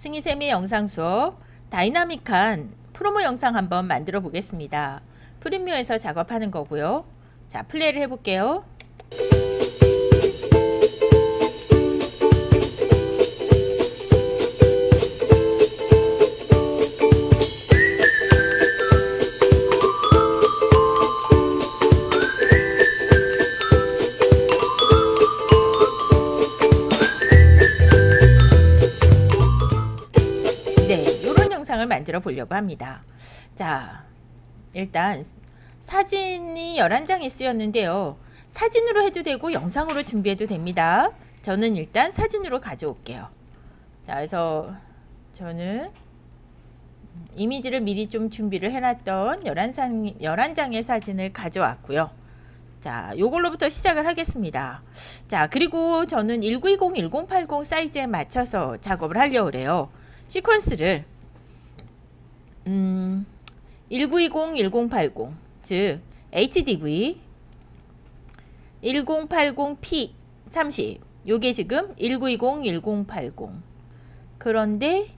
승희쌤의 영상 수업 dynamic한 promo 영상 한번 만들어 보겠습니다. 프리미어에서 작업하는 거고요. 자, 플레이를 해볼게요. 만들어 보려고 합니다. 자, 일단 사진이 11장이 쓰였는데요. 사진으로 해도 되고 영상으로 준비해도 됩니다. 저는 일단 사진으로 가져올게요. 자, 그래서 저는 이미지를 미리 좀 준비를 해놨던 11장, 11장의 사진을 가져왔고요. 자, 요걸로부터 시작을 하겠습니다. 자, 그리고 저는 1920, 1080 사이즈에 맞춰서 작업을 하려고 그래요. 시퀀스를 음, 1920, 1080, 즉 HDV 1080p 30 요게 지금 1920, 1080 그런데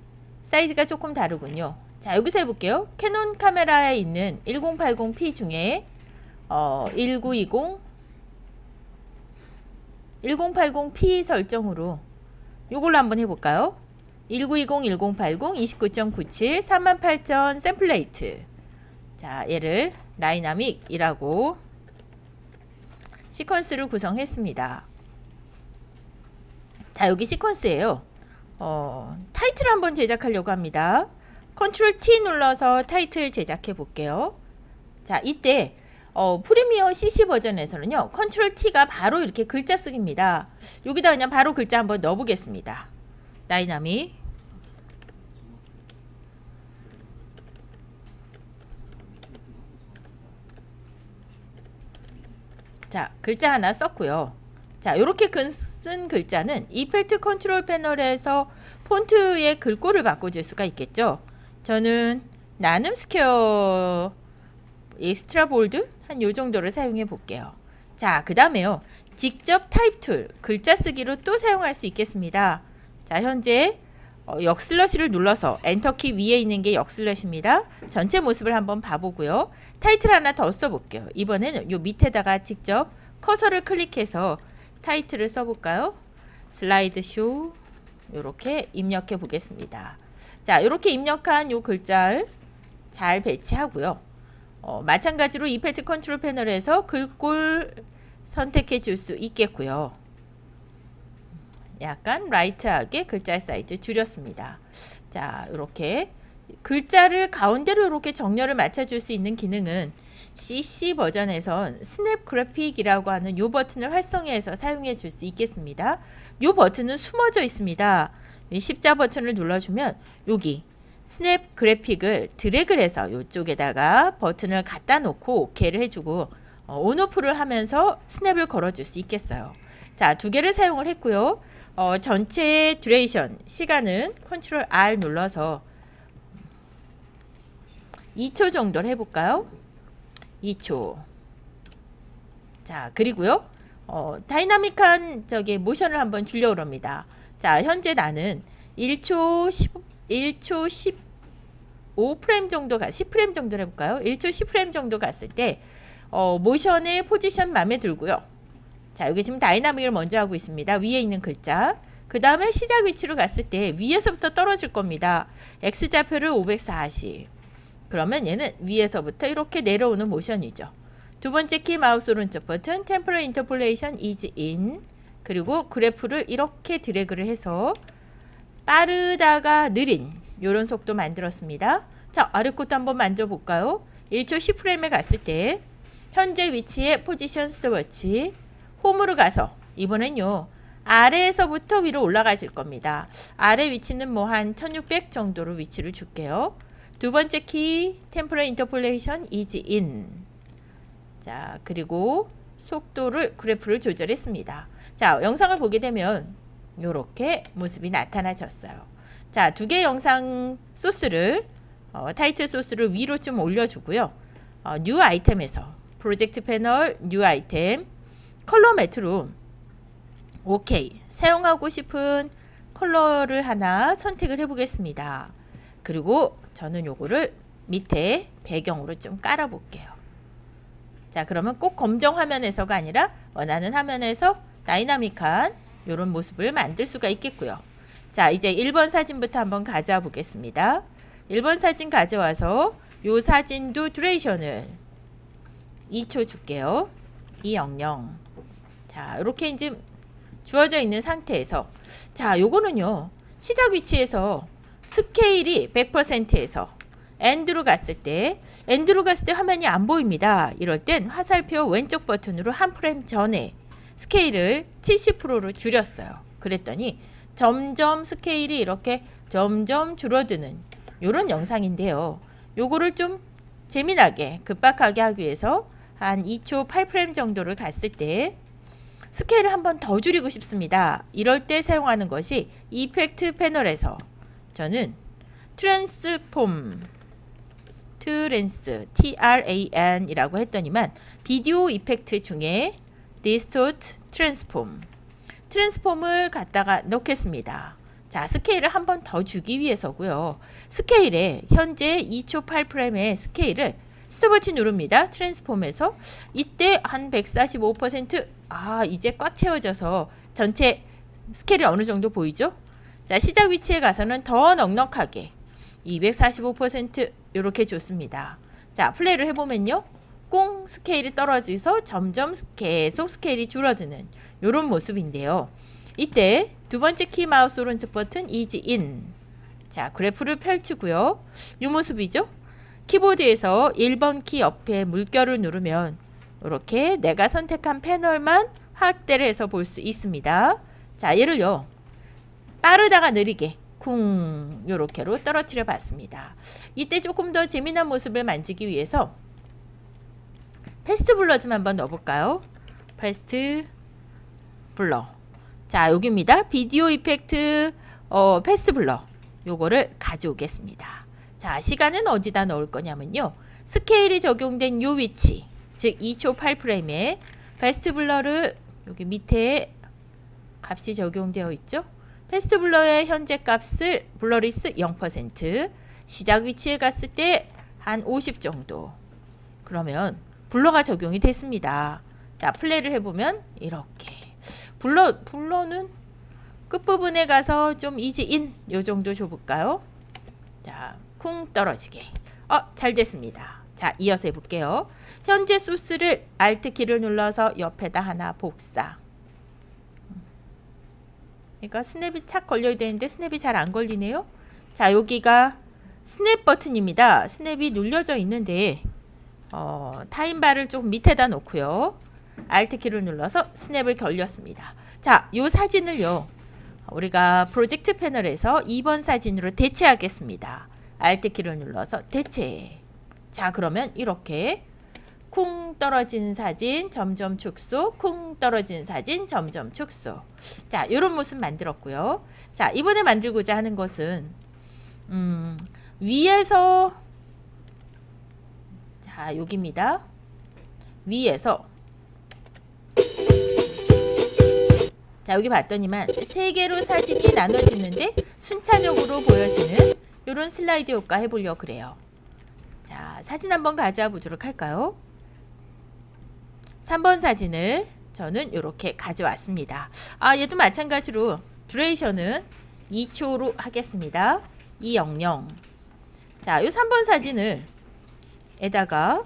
사이즈가 조금 다르군요. 자 여기서 해볼게요. 캐논 카메라에 있는 1080p 중에 어, 1920 1080p 설정으로 요걸로 한번 해볼까요? 1920, 1080, 29.97, 38,000 sample rate. 자, 얘를 dynamic이라고 시퀀스를 구성했습니다. 자, 여기 시퀀스예요. 어, 타이틀 한번 제작하려고 합니다. control T 눌러서 타이틀 제작해 볼게요. 자, 이때 어, Premiere CC 버전에서는요. control T가 바로 이렇게 글자 쓰기입니다. 여기다 그냥 바로 글자 한번 넣어 보겠습니다. 다이나믹. 자 글자 하나 썼고요. 자 이렇게 쓴 글자는 effect control panel에서 폰트의 글꼴을 바꿔줄 수가 있겠죠? 저는 나눔 스퀘어 extra bold 한 요정도를 사용해 볼게요. 자 그 다음에요. 직접 type tool 글자 쓰기로 또 사용할 수 있겠습니다 자 현재 어, 역슬러시를 눌러서 엔터키 위에 있는 게 역슬러시입니다. 전체 모습을 한번 봐보고요. 타이틀 하나 더 써볼게요. 이번에는 요 밑에다가 직접 커서를 클릭해서 타이틀을 써볼까요? slide show 이렇게 입력해 보겠습니다. 자 이렇게 입력한 요 글자를 잘 배치하고요. 어, 마찬가지로 effect control panel에서 글꼴 선택해 줄 수 있겠고요. 약간 light하게 글자 사이즈 줄였습니다. 자, 이렇게 글자를 가운데로 이렇게 정렬을 맞춰줄 수 있는 기능은 CC 버전에선 snap graphic이라고 하는 이 버튼을 활성화해서 사용해 줄 수 있겠습니다. 이 버튼은 숨어져 있습니다. 십자 버튼을 눌러주면 여기 snap graphic을 드래그를 해서 이쪽에다가 버튼을 갖다 놓고 OK를 해주고 어, on off를 하면서 snap을 걸어줄 수 있겠어요. 자, 두 개를 사용을 했고요. 어, 전체 duration 시간은 control R 눌러서 2초 정도를 해볼까요? 2초. 자, 그리고요. 어, dynamic한 저기 모션을 한번 주려고 합니다. 자, 현재 나는 1초 10, 1초 15프레임 정도 가, 10프레임 정도 해볼까요? 1초 10프레임 정도 갔을 때, 어, 모션의 포지션 마음에 들고요. 자, 여기 지금 dynamic을 먼저 하고 있습니다. 위에 있는 글자. 그 다음에 시작 위치로 갔을 때 위에서부터 떨어질 겁니다. X좌표를 540. 그러면 얘는 위에서부터 이렇게 내려오는 모션이죠. 두 번째 키 마우스 오른쪽 버튼 temporal interpolation ease in 그리고 그래프를 이렇게 드래그를 해서 빠르다가 느린 이런 속도 만들었습니다. 자 아래 것도 한번 만져볼까요? 1초 10프레임에 갔을 때 현재 위치의 포지션 스톱워치 홈으로 가서 이번엔요. 아래에서부터 위로 올라가실 겁니다. 아래 위치는 뭐 한 1600 정도로 위치를 줄게요. 두 번째 키 temporal interpolation ease in. 자, 그리고 속도를 그래프를 조절했습니다. 자, 영상을 보게 되면 이렇게 모습이 나타나졌어요. 자, 두 개 영상 소스를 어, 타이틀 소스를 위로 좀 올려주고요. 어, new item에서 project panel new item color matte를 OK 사용하고 싶은 컬러를 하나 선택을 해 보겠습니다. 그리고 저는 요거를 밑에 배경으로 좀 깔아 볼게요. 자 그러면 꼭 검정 화면에서가 아니라 원하는 화면에서 dynamic한 이런 모습을 만들 수가 있겠고요. 자 이제 1번 사진부터 한번 가져와 보겠습니다. 1번 사진 가져와서 요 사진도 duration을 2초 줄게요. 200. 자 이렇게 이제 주어져 있는 상태에서 자 요거는요 시작 위치에서 스케일이 100%에서 end로 갔을 때 end로 갔을 때 화면이 안 보입니다. 이럴 땐 화살표 왼쪽 버튼으로 한 프레임 전에 스케일을 70%로 줄였어요. 그랬더니 점점 스케일이 이렇게 점점 줄어드는 이런 영상인데요. 요거를 좀 재미나게 급박하게 하기 위해서 한 2초 8프레임 정도를 갔을 때 스케일을 한번 더 줄이고 싶습니다. 이럴 때 사용하는 것이 effect panel에서 저는 transform trans TRAN 이라고 했더니만 video effect 중에 distort transform transform을 갖다가 넣겠습니다. 자 스케일을 한 번 더 주기 위해서고요. 스케일에 현재 2초 8프레임의 스케일을 스톱워치 누릅니다. transform에서 이때 한 145%아 이제 꽉 채워져서 전체 스케일이 어느 정도 보이죠? 자 시작 위치에 가서는 더 넉넉하게 245% 이렇게 줬습니다. 자 플레이를 해보면요. 쿵 스케일이 떨어져서 점점 계속 스케일이 줄어드는 이런 모습인데요. 이때 두 번째 키 마우스 오른쪽 버튼 ease in. 자 그래프를 펼치고요. 이 모습이죠. 키보드에서 1번 키 옆에 물결을 누르면 이렇게 내가 선택한 패널만 확대를 해서 볼 수 있습니다. 자 얘를요. 빠르다가 느리게 쿵 요렇게로 떨어뜨려 봤습니다. 이때 조금 더 재미난 모습을 만지기 위해서 Fast Blur 좀 한번 넣어볼까요? Fast Blur 자 여기입니다. Video Effect 어, Fast Blur 요거를 가져오겠습니다. 자 시간은 어디다 넣을 거냐면요. 스케일이 적용된 요 위치 즉 2초 8프레임에 Fast Blur를 여기 밑에 값이 적용되어 있죠. Fast Blur의 현재 값을 Blurriness 0% 시작 위치에 갔을 때 한 50 정도 그러면 블러가 적용이 됐습니다. 자 플레이를 해보면 이렇게 블러 블러는 끝부분에 가서 좀 이지인 요 정도 줘볼까요? 자 쿵 떨어지게 어 잘 됐습니다. 자 이어서 해볼게요. 현재 소스를 Alt키를 눌러서 옆에다 하나 복사 그러니까 스냅이 착 걸려야 되는데 스냅이 잘 안 걸리네요. 자 여기가 스냅 버튼입니다. 스냅이 눌려져 있는데 어, time bar를 좀 밑에다 놓고요. Alt키를 눌러서 스냅을 걸렸습니다. 자, 요 사진을요. 우리가 프로젝트 패널에서 2번 사진으로 대체하겠습니다. Alt키를 눌러서 대체. 자, 그러면 이렇게 쿵 떨어진 사진 점점 축소 쿵 떨어진 사진 점점 축소. 자 이런 모습 만들었고요. 자 이번에 만들고자 하는 것은 음, 위에서 자 여기입니다. 위에서. 자 여기 봤더니만 세 개로 사진이 나눠지는데 순차적으로 보여지는 이런 슬라이드 효과 해보려고 그래요 자 사진 한번 가져와 보도록 할까요 3번 사진을 저는 이렇게 가져왔습니다. 아 얘도 마찬가지로 duration은 2초로 하겠습니다. 200 자, 이 3번 사진을 에다가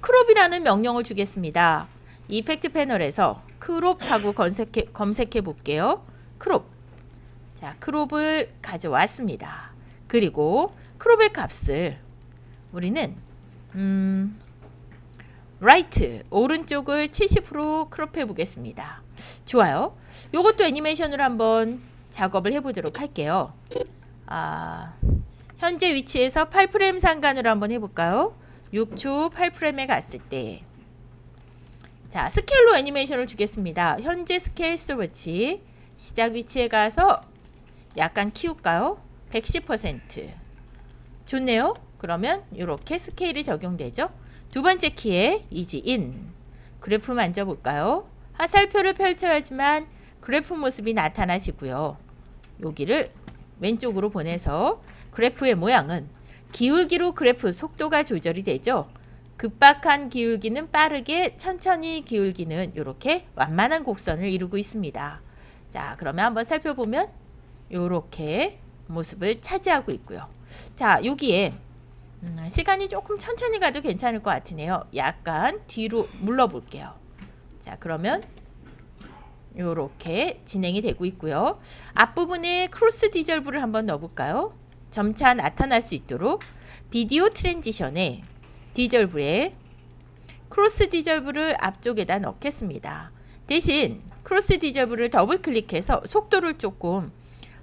Crop이라는 명령을 주겠습니다. Effect 패널에서 Crop하고 검색해, 검색해 볼게요. Crop. 자, Crop을 가져왔습니다. 그리고 Crop의 값을 우리는 음, Right 오른쪽을 70% Crop해 보겠습니다. 좋아요. 요것도 애니메이션으로 한번 작업을 해보도록 할게요. 아, 현재 위치에서 8프레임 상간으로 한번 해볼까요? 6초 8프레임에 갔을 때 자, 스케일로 애니메이션을 주겠습니다. 현재 스케일 스톱워치 시작 위치에 가서 약간 키울까요? 110% 좋네요. 그러면 이렇게 스케일이 적용되죠. 두 번째 키에 Ease In 그래프 만져볼까요? 화살표를 펼쳐야지만 그래프 모습이 나타나시고요. 여기를 왼쪽으로 보내서 그래프의 모양은 기울기로 그래프 속도가 조절이 되죠. 급박한 기울기는 빠르게 천천히 기울기는 이렇게 완만한 곡선을 이루고 있습니다. 자 그러면 한번 살펴보면 이렇게 모습을 차지하고 있고요. 자 여기에 음, 시간이 조금 천천히 가도 괜찮을 것 같으네요. 약간 뒤로 물러볼게요. 자 그러면 이렇게 진행이 되고 있고요. 앞부분에 Cross Dissolve를 한번 넣어볼까요? 점차 나타날 수 있도록 Video Transition에 Dissolve에 Cross Dissolve를 앞쪽에다 넣겠습니다. 대신 Cross Dissolve를 더블 클릭해서 속도를 조금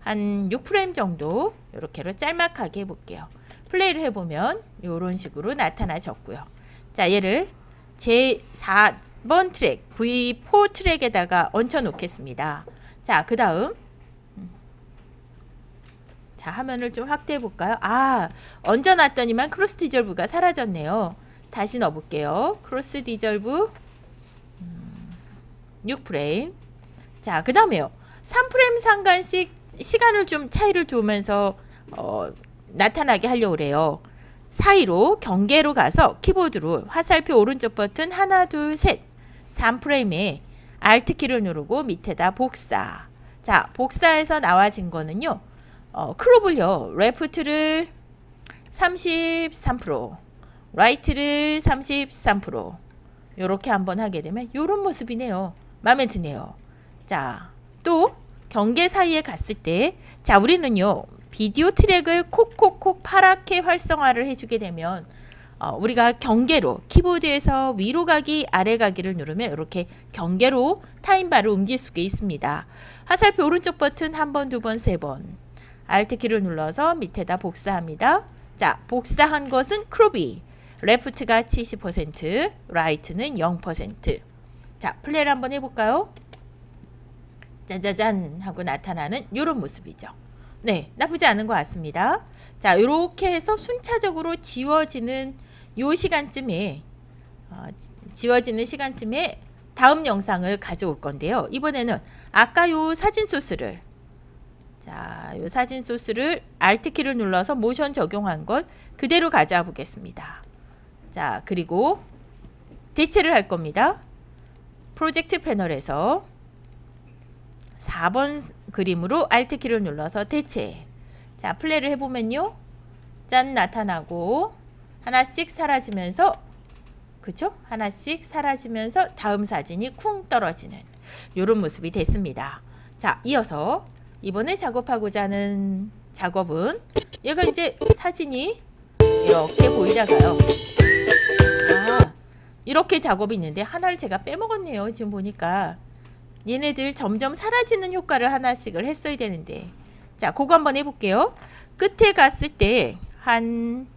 한 6프레임 정도 이렇게로 짤막하게 해볼게요. 플레이를 해보면 이런 식으로 나타나졌고요. 자 얘를 제4번 트랙 V4 트랙에다가 얹혀 놓겠습니다. 자 그 다음 자 화면을 좀 확대해 볼까요? 아 얹어 놨더니만 Cross Dissolve가 사라졌네요. 다시 넣어 볼게요. Cross Dissolve 6프레임 음, 자 그 다음에요. 3프레임 상간씩 시간을 좀 차이를 두면서 어, 나타나게 하려고 그래요. 사이로 경계로 가서 키보드로 화살표 오른쪽 버튼 하나 둘 셋. 3프레임에 Alt키를 누르고 밑에다 복사. 자 복사해서 나와진 거는요. 어, Crop을요. Left를 33% Right를 33% 요렇게 한번 하게 되면 요런 모습이네요. 마음에 드네요. 자 또 경계 사이에 갔을 때 자 우리는요 비디오 트랙을 콕콕콕 파랗게 활성화를 해주게 되면 어, 우리가 경계로 키보드에서 위로 가기 아래 가기를 누르면 이렇게 경계로 time bar를 옮길 수가 있습니다. 화살표 오른쪽 버튼 한 번, 두 번, 세 번. Alt키를 눌러서 밑에다 복사합니다. 자, 복사한 것은 크롭이. 레프트가 70%, 라이트는 0%. 자, 플레이를 한번 해볼까요? 짜자잔 하고 나타나는 이런 모습이죠. 네, 나쁘지 않은 것 같습니다. 자, 이렇게 해서 순차적으로 지워지는 요 시간쯤에 어, 지워지는 시간쯤에 다음 영상을 가져올 건데요. 이번에는 아까 요 사진 소스를 자, 요 사진 소스를 Alt키를 눌러서 모션 적용한 걸 그대로 가져와 보겠습니다. 자, 그리고 대체를 할 겁니다. 프로젝트 패널에서 4번 그림으로 Alt키를 눌러서 대체 자 플레이를 해보면요 짠 나타나고 하나씩 사라지면서 그쵸? 하나씩 사라지면서 다음 사진이 쿵 떨어지는 이런 모습이 됐습니다. 자 이어서 이번에 작업하고자 하는 작업은 얘가 이제 사진이 이렇게 보이다가요. 아, 이렇게 작업이 있는데 하나를 제가 빼먹었네요. 지금 보니까 얘네들 점점 사라지는 효과를 하나씩을 했어야 되는데. 자 그거 한번 해볼게요. 끝에 갔을 때 한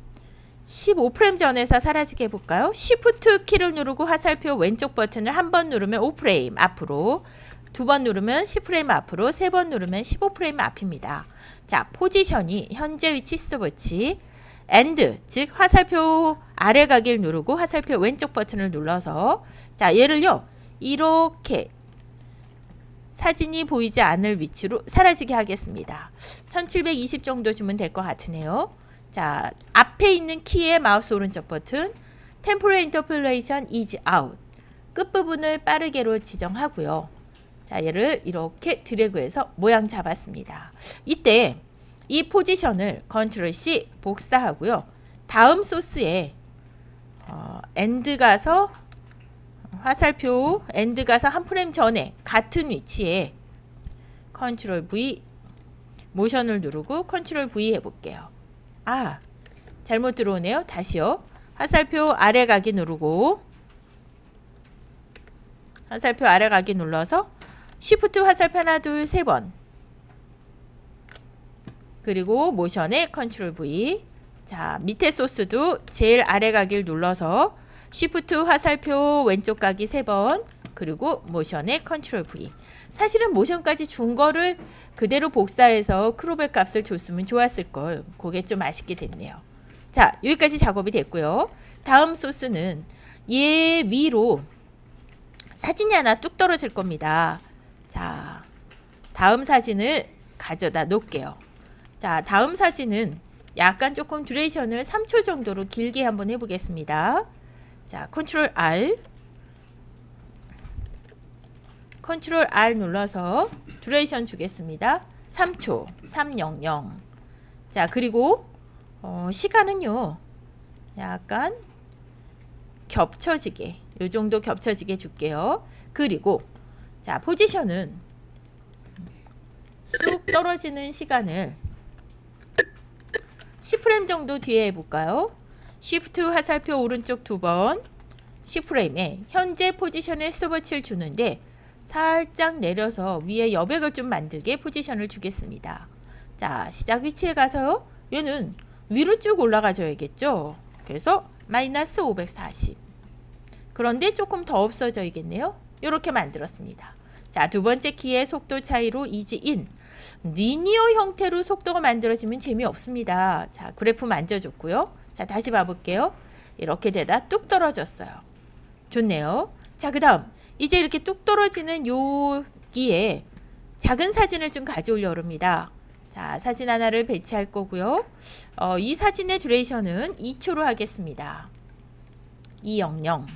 15프레임 전에서 사라지게 해볼까요? Shift 키를 누르고 화살표 왼쪽 버튼을 한 번 누르면 5프레임 앞으로 두 번 누르면 10프레임 앞으로 세 번 누르면 15프레임 앞입니다. 자 포지션이 현재 위치 스톱워치 End 즉 화살표 아래 가기를 누르고 화살표 왼쪽 버튼을 눌러서 자 얘를요 이렇게 사진이 보이지 않을 위치로 사라지게 하겠습니다. 1720 정도 주면 될 것 같으네요. 자, 앞에 있는 키의 마우스 오른쪽 버튼 Temporal Interpolation Ease Out 끝부분을 빠르게로 지정하고요. 자, 얘를 이렇게 드래그해서 모양 잡았습니다. 이때 이 포지션을 컨트롤 C 복사하고요. 다음 소스에 어, End 가서 화살표 End 가서 한 프레임 전에 같은 위치에 컨트롤 V 모션을 누르고 컨트롤 V 해볼게요. 아 잘못 들어오네요. 다시요. 화살표 아래 가기 누르고 화살표 아래 가기 눌러서 Shift 화살표 하나 둘 세 번 그리고 모션에 컨트롤 V 자 밑에 소스도 제일 아래 가기를 눌러서 Shift 화살표 왼쪽 가기 3번 그리고 모션의 컨트롤 V. 사실은 모션까지 준 거를 그대로 복사해서 Crop의 값을 줬으면 좋았을 걸. 그게 좀 아쉽게 됐네요. 자 여기까지 작업이 됐고요. 다음 소스는 얘 위로 사진이 하나 뚝 떨어질 겁니다. 자 다음 사진을 가져다 놓을게요. 자, 다음 사진은 약간 조금 duration을 3초 정도로 길게 한번 해보겠습니다. 자, 컨트롤 R 컨트롤 R 눌러서 duration 주겠습니다. 3초 300 자 그리고 어, 시간은요 약간 겹쳐지게 요 정도 겹쳐지게 줄게요. 그리고 자 포지션은 쑥 떨어지는 시간을 10프레임 정도 뒤에 해볼까요? Shift 화살표 오른쪽 두번 10프레임에 현재 포지션에 스톱워치를 주는데 살짝 내려서 위에 여백을 좀 만들게 포지션을 주겠습니다. 자 시작 위치에 가서요. 얘는 위로 쭉 올라가줘야겠죠. 그래서 마이너스 540 그런데 조금 더 없어져야겠네요. 이렇게 만들었습니다. 자, 두 번째 키의 속도 차이로 이지인. 리니어 형태로 속도가 만들어지면 재미없습니다. 자, 그래프 만져줬고요. 자, 다시 봐볼게요. 이렇게 되다 뚝 떨어졌어요. 좋네요. 자, 그 다음 이제 이렇게 뚝 떨어지는 여기에 작은 사진을 좀 가져오려 합니다. 자, 사진 하나를 배치할 거고요. 어, 이 사진의 듀레이션은 2초로 하겠습니다. 200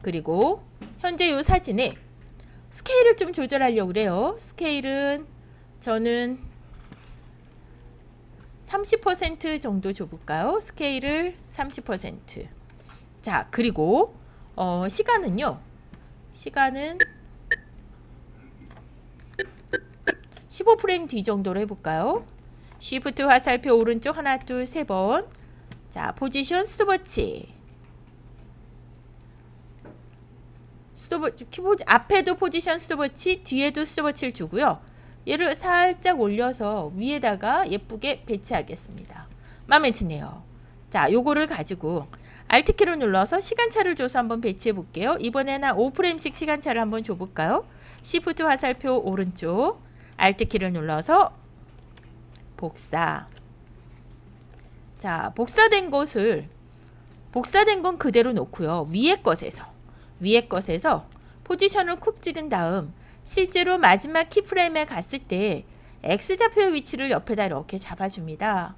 그리고 현재 이 사진에 스케일을 좀 조절하려고 그래요. 스케일은 저는 30% 정도 줘볼까요? 스케일을 30%. 자, 그리고 어, 시간은요. 시간은 15프레임 뒤 정도로 해볼까요? Shift 화살표 오른쪽 하나 둘 세 번. 자, 포지션 스톱워치. 스톱워치 키보드 앞에도 포지션 스톱워치 뒤에도 스톱워치를 주고요. 얘를 살짝 올려서 위에다가 예쁘게 배치하겠습니다. 마음에 드네요. 자, 요거를 가지고 Alt키로 눌러서 시간차를 줘서 한번 배치해 볼게요. 이번에는 5프레임씩 시간차를 한번 줘볼까요? Shift 화살표 오른쪽 Alt키를 눌러서 복사 자, 복사된 것을 복사된 건 그대로 놓고요. 위에 것에서 위에 것에서 포지션을 쿡 찍은 다음 실제로 마지막 키프레임에 갔을 때 X좌표의 위치를 옆에다 이렇게 잡아줍니다.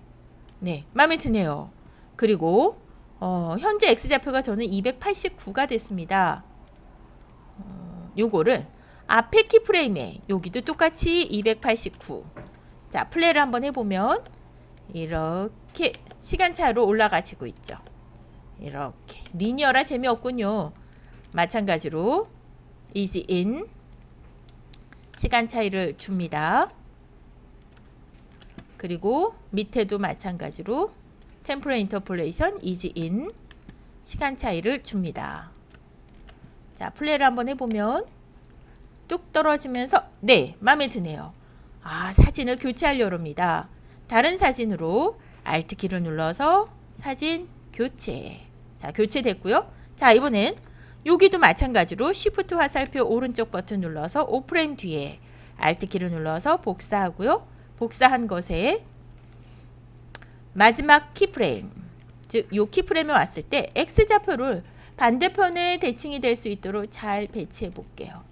네, 마음에 드네요. 그리고 어, 현재 X좌표가 저는 289가 됐습니다. 어, 요거를 앞에 키프레임에 여기도 똑같이 289. 자, 플레이를 한번 해보면 이렇게 시간차로 올라가지고 있죠. 이렇게 리니어라 재미없군요. 마찬가지로 easy in 시간 차이를 줍니다. 그리고 밑에도 마찬가지로 템포럴 인터폴레이션 easy in 시간 차이를 줍니다. 자, 플레이를 한번 해보면 뚝 떨어지면서 네, 마음에 드네요. 아, 사진을 교체하려고 합니다. 다른 사진으로 Alt키를 눌러서 사진 교체. 자, 교체됐고요. 자, 이번엔 여기도 마찬가지로 Shift 화살표 오른쪽 버튼 눌러서 5프레임 뒤에 Alt키를 눌러서 복사하고요. 복사한 것에 마지막 키프레임 즉 요 키프레임에 왔을 때 X좌표를 반대편에 대칭이 될 수 있도록 잘 배치해 볼게요.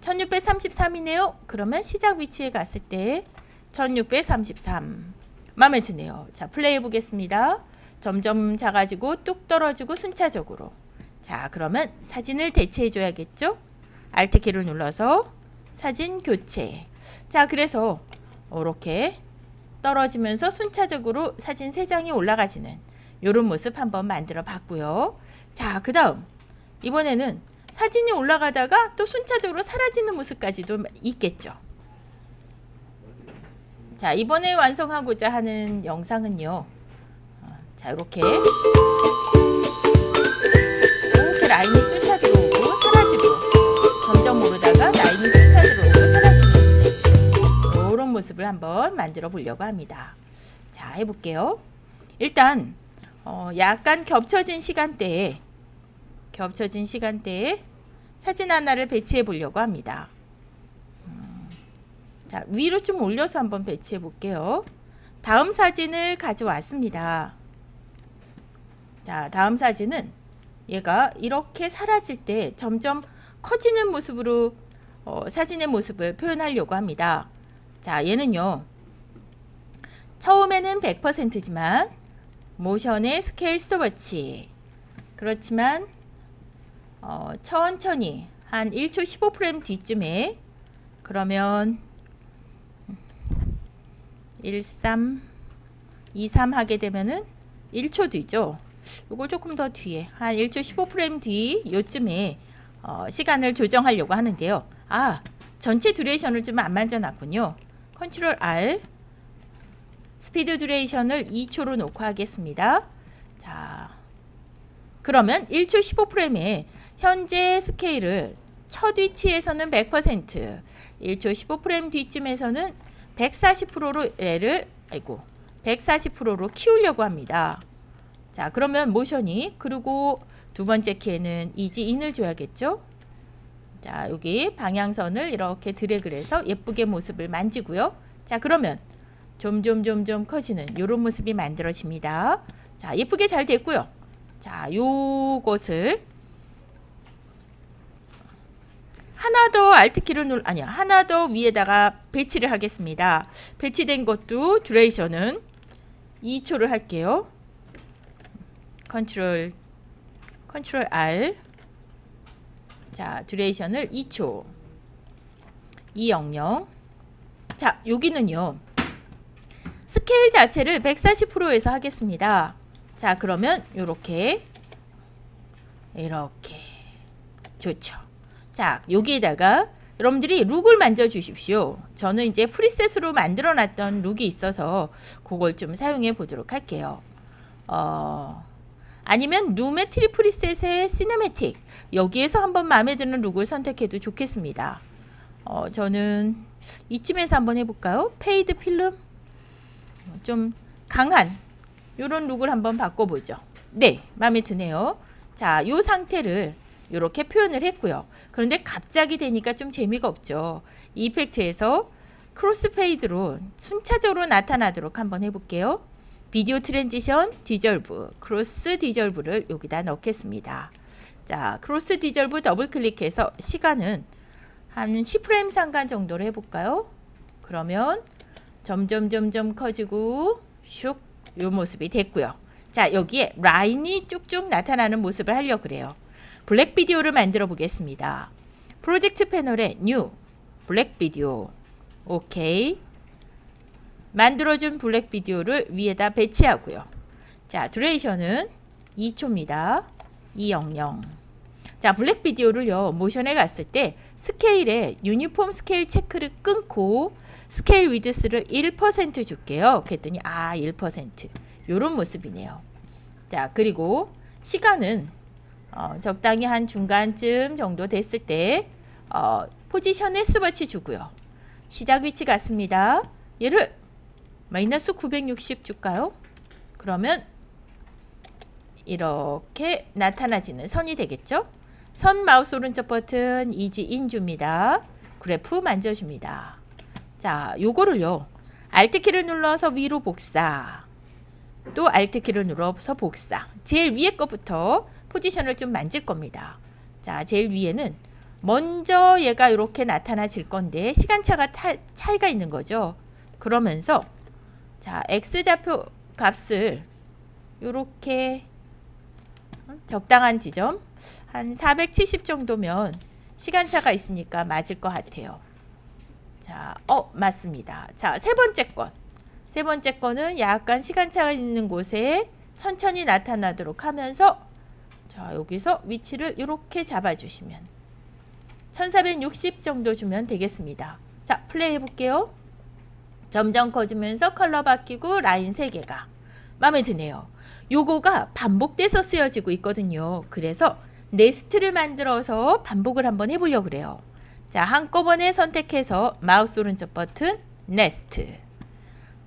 1633이네요. 그러면 시작 위치에 갔을 때 1633 마음에 드네요. 자 플레이 해 보겠습니다. 점점 작아지고 뚝 떨어지고 순차적으로 자 그러면 사진을 대체해 줘야겠죠? 알트 키를 눌러서 사진 교체. 자 그래서 이렇게 떨어지면서 순차적으로 사진 3장이 올라가지는 이런 모습 한번 만들어 봤고요. 자그 다음 이번에는 사진이 올라가다가 또 순차적으로 사라지는 모습까지도 있겠죠. 자 이번에 완성하고자 하는 영상은요. 어, 자 이렇게 라인이 쫓아 들어오고 사라지고 점점 오르다가 라인이 쫓아 들어오고 사라지는 이런 모습을 한번 만들어 보려고 합니다. 자 해볼게요. 일단 어, 약간 겹쳐진 시간대에 겹쳐진 시간대에 사진 하나를 배치해 보려고 합니다. 음, 자 위로 좀 올려서 한번 배치해 볼게요. 다음 사진을 가져왔습니다. 자 다음 사진은 얘가 이렇게 사라질 때 점점 커지는 모습으로 어, 사진의 모습을 표현하려고 합니다. 자, 얘는요. 처음에는 100%지만 모션의 스케일 스톱워치 그렇지만 어, 천천히 한 1초 15프레임 뒤쯤에 그러면 13 23 하게 되면은 1초 뒤죠. 이걸 조금 더 뒤에 한 1초 15프레임 뒤 요쯤에 어, 시간을 조정하려고 하는데요. 아 전체 duration을 좀 안 만져놨군요. 컨트롤 R speed duration을 2초로 놓고 하겠습니다. 자 그러면 1초 15프레임에 현재 스케일을 첫 위치에서는 100% 1초 15프레임 뒤쯤에서는 140%로 얘를 아이고 140%로 키우려고 합니다. 자 그러면 모션이 그리고 두 번째 키에는 이지 인을 줘야겠죠. 자 여기 방향선을 이렇게 드래그를 해서 예쁘게 모습을 만지고요. 자 그러면 점점점점 커지는 이런 모습이 만들어집니다. 자 예쁘게 잘 됐고요. 자 요것을 하나 더 Alt키를 눌 아니야 하나 더 위에다가 배치를 하겠습니다. 배치된 것도 duration은 2초를 할게요. 컨트롤 컨트롤 R 자 duration을 2초 200 자 여기는요 스케일 자체를 140%에서 하겠습니다. 자 그러면 요렇게 이렇게 좋죠. 자 여기에다가 여러분들이 look을 만져 주십시오. 저는 이제 preset으로 만들어 놨던 look이 있어서 그걸 좀 사용해 보도록 할게요. 어, 아니면 Lumetri preset의 cinematic 여기에서 한번 마음에 드는 look을 선택해도 좋겠습니다. 어, 저는 이쯤에서 한번 해볼까요? fade film 좀 강한 이런 look을 한번 바꿔보죠. 네, 마음에 드네요. 자, 요 상태를 이렇게 표현을 했고요. 그런데 갑자기 되니까 좀 재미가 없죠. effect에서 crossfade로 순차적으로 나타나도록 한번 해볼게요. video transition dissolve, cross dissolve를 여기다 넣겠습니다. 자, cross dissolve 더블 클릭해서 시간은 한 10프레임 상간 정도로 해볼까요? 그러면 점점 점점 커지고 슉 요 모습이 됐고요. 자 여기에 라인이 쭉쭉 나타나는 모습을 하려고 그래요. black video를 만들어 보겠습니다. 프로젝트 패널에 new black video 오케이 만들어준 black video를 위에다 배치하고요. 자 duration은 2초입니다. 200 자, black video를요, 모션에 갔을 때 스케일에 uniform scale 체크를 끊고 scale width를 1% 줄게요. 그랬더니 아, 1%. 요런 모습이네요. 자, 그리고 시간은 어, 적당히 한 중간쯤 정도 됐을 때 어, 포지션에 스톱워치 주고요. 시작 위치 같습니다. 얘를 마이너스 960 줄까요? 그러면 이렇게 나타나지는 선이 되겠죠? 선 마우스 오른쪽 버튼 ease in 줍니다. 그래프 만져줍니다. 자, 요거를요. Alt키를 눌러서 위로 복사. 또 Alt키를 눌러서 복사. 제일 위에 거부터 포지션을 좀 만질 겁니다. 자, 제일 위에는 먼저 얘가 이렇게 나타나질 건데 시간차가 타, 차이가 있는 거죠. 그러면서 자, X좌표 값을 이렇게 적당한 지점 한 470 정도면 시간차가 있으니까 맞을 것 같아요. 자, 어, 맞습니다. 자, 세 번째 건. 세 번째 거는 약간 시간차가 있는 곳에 천천히 나타나도록 하면서 자, 여기서 위치를 이렇게 잡아주시면 1460 정도 주면 되겠습니다. 자, 플레이 해볼게요. 점점 커지면서 컬러 바뀌고 라인 3개가 마음에 드네요. 요거가 반복돼서 쓰여지고 있거든요. 그래서 nest를 만들어서 반복을 한번 해보려고 그래요. 자, 한꺼번에 선택해서 마우스 오른쪽 버튼 nest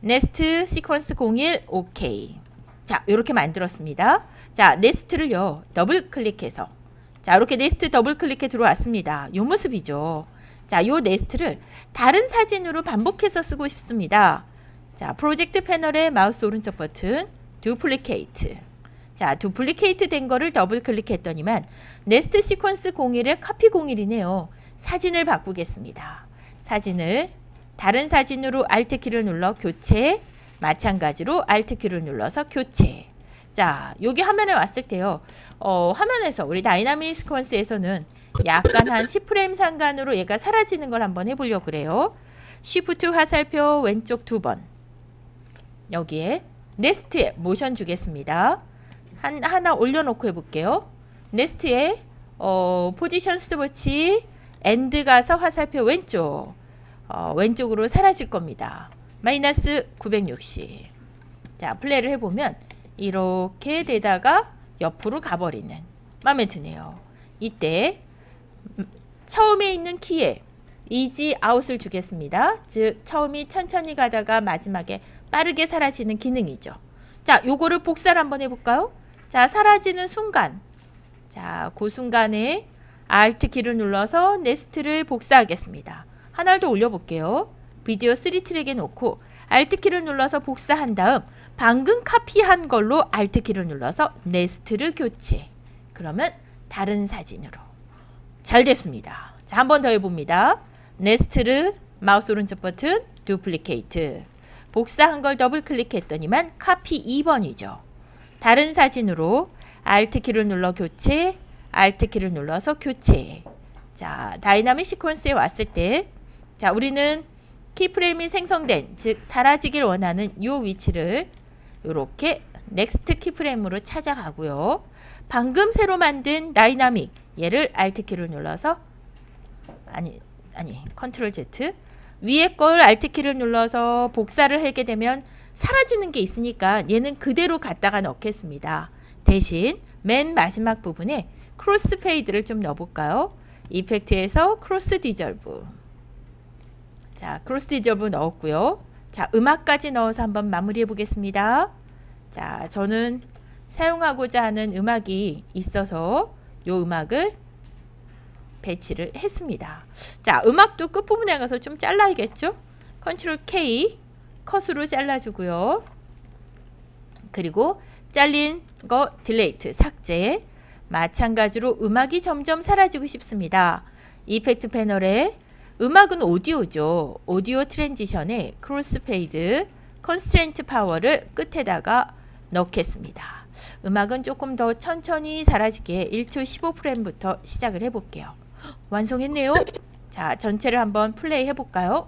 nested sequence 01 오케이 자, 이렇게 만들었습니다. 자, nest를요. 더블 클릭해서 자, 이렇게 nest 더블 클릭해 들어왔습니다. 요 모습이죠. 자, 요 nest를 다른 사진으로 반복해서 쓰고 싶습니다. 자, 프로젝트 패널의 마우스 오른쪽 버튼 duplicate. 자, duplicate 된 거를 더블 클릭했더니만 nested sequence 01의 카피 01이네요. 사진을 바꾸겠습니다. 사진을 다른 사진으로 Alt키를 눌러 교체 마찬가지로 Alt키를 눌러서 교체 자 여기 화면에 왔을 때요 어, 화면에서 우리 다이나믹 스퀀스에서는 약간 한 10프레임 상간으로 얘가 사라지는 걸 한번 해보려고 그래요 Shift 화살표 왼쪽 두 번 여기에 nest에 모션 주겠습니다 한, 하나 올려놓고 해볼게요 nest에 어, 포지션 스톱워치 End 가서 화살표 왼쪽 어, 왼쪽으로 사라질 겁니다. 마이너스 960. 자, 플레이를 해보면 이렇게 되다가 옆으로 가버리는 마음에 드네요. 이때 음, 처음에 있는 키에 이지 아웃을 주겠습니다. 즉 처음이 천천히 가다가 마지막에 빠르게 사라지는 기능이죠. 자, 요거를 복사를 한번 해볼까요? 자, 사라지는 순간 자, 그 순간에 Alt 키를 눌러서 nest를 복사하겠습니다. 하나를 더 올려볼게요. 비디오 3 트랙에 놓고 Alt 키를 눌러서 복사한 다음 방금 카피한 걸로 Alt 키를 눌러서 nest를 교체. 그러면 다른 사진으로. 잘 됐습니다. 자, 한 번 더 해봅니다. nest를 마우스 오른쪽 버튼 duplicate. 복사한 걸 더블 클릭했더니만 카피 2번이죠. 다른 사진으로 Alt 키를 눌러 교체, Alt 키를 눌러서 교체. 자, 다이나믹 시퀀스에 왔을 때, 자, 우리는 keyframe이 생성된, 즉 사라지길 원하는 이 위치를 이렇게 next keyframe으로 찾아가고요. 방금 새로 만든 다이나믹, 얘를 Alt 키를 눌러서 아니, 아니, Control Z 위에 걸 Alt 키를 눌러서 복사를 하게 되면 사라지는 게 있으니까 얘는 그대로 갖다가 넣겠습니다. 대신 맨 마지막 부분에 crossfade를 좀 넣어볼까요? 이펙트에서 cross dissolve 자 cross dissolve 넣었고요. 자 음악까지 넣어서 한번 마무리해 보겠습니다. 자 저는 사용하고자 하는 음악이 있어서 요 음악을 배치를 했습니다. 자 음악도 끝부분에 가서 좀 잘라야겠죠? Control K 컷으로 잘라주고요. 그리고 잘린 거 delete 삭제 마찬가지로 음악이 점점 사라지고 싶습니다. 이펙트 패널에 음악은 오디오죠. 오디오 transition에 crossfade constant power를 끝에다가 넣겠습니다. 음악은 조금 더 천천히 사라지게 1초 15프레임부터 시작을 해볼게요. 완성했네요. 자, 전체를 한번 플레이 해볼까요?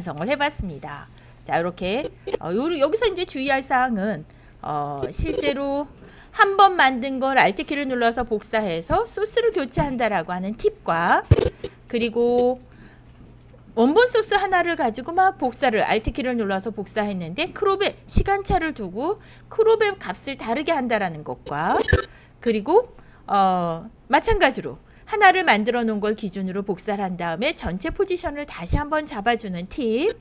완성을 해봤습니다. 자, 이렇게 어, 여기서 이제 주의할 사항은 어, 실제로 한 번 만든 걸 Alt 키를 눌러서 복사해서 소스를 교체한다라고 하는 팁과 그리고 원본 소스 하나를 가지고 막 복사를 Alt 키를 눌러서 복사했는데 크롭에 시간차를 두고 크롭의 값을 다르게 한다라는 것과 그리고 어, 마찬가지로 하나를 만들어 놓은 걸 기준으로 복사를 한 다음에 전체 포지션을 다시 한번 잡아주는 팁.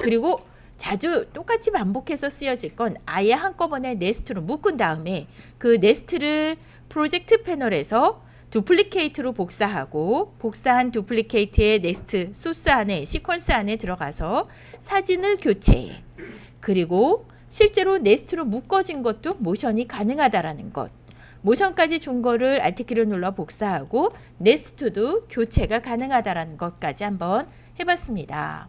그리고 자주 똑같이 반복해서 쓰여질 건 아예 한꺼번에 nest로 묶은 다음에 그 nest를 프로젝트 패널에서 duplicate로 복사하고 복사한 duplicate의 nest 소스 안에 시퀀스 안에 들어가서 사진을 교체해 그리고 실제로 nest로 묶어진 것도 모션이 가능하다라는 것 모션까지 준 거를 Alt키를 눌러 복사하고 네스트도 교체가 가능하다라는 것까지 한번 해봤습니다.